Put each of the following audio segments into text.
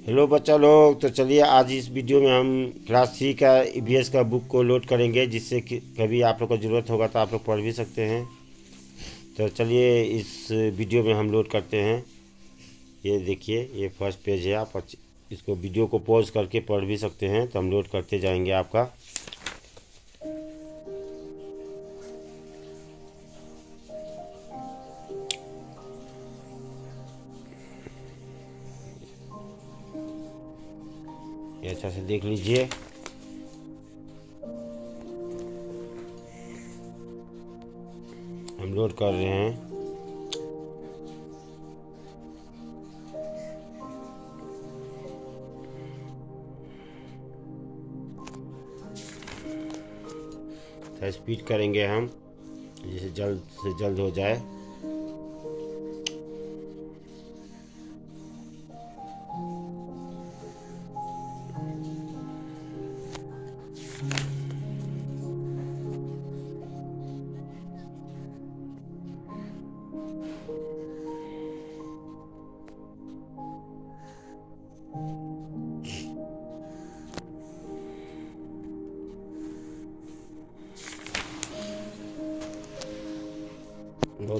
Hello बच्चा लोग। तो चलिए, आज इस वीडियो में हम क्लास थ्री का ई का बुक को लोड करेंगे, जिससे कि कभी आप लोग को ज़रूरत होगा तो आप लोग पढ़ भी सकते हैं। तो चलिए, इस वीडियो में हम लोड करते हैं। ये देखिए, ये फ़र्स्ट पेज है, आप इसको वीडियो को पॉज करके पढ़ भी सकते हैं तो हम लोड करते जाएँगे आपका। अच्छा से देख लीजिए। हम लोड कर रहे हैं। स्पीड करेंगे हम जिसे जल्द से जल्द हो जाए।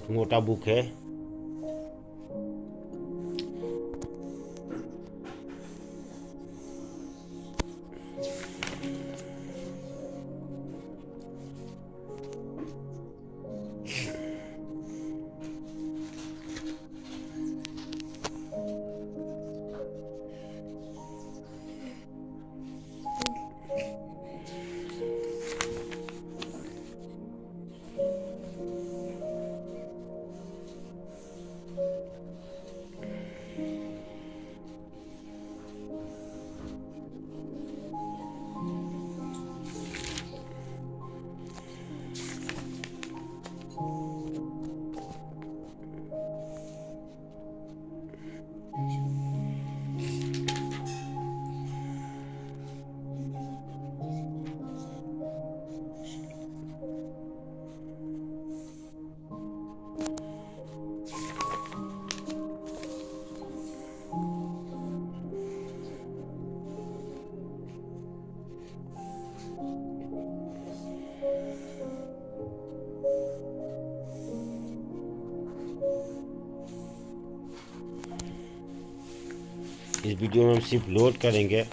बहुत मोटा बुक है। इस वीडियो में हम सिर्फ़ लोड करेंगे।